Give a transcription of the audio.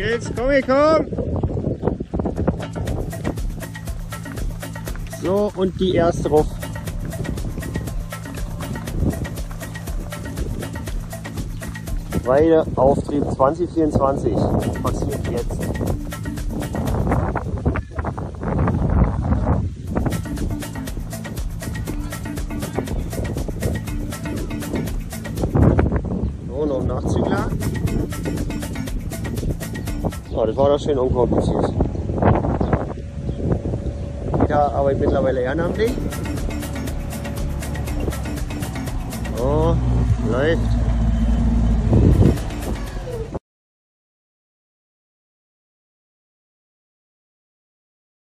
Mädels, komm ich, komm! So, und die erste drauf. Weide Auftrieb 2024 passiert jetzt. So, noch ein Nachzügler. So, das war doch schön unkompliziert. Jeder arbeitet mittlerweile ehrenamtlich. So, läuft.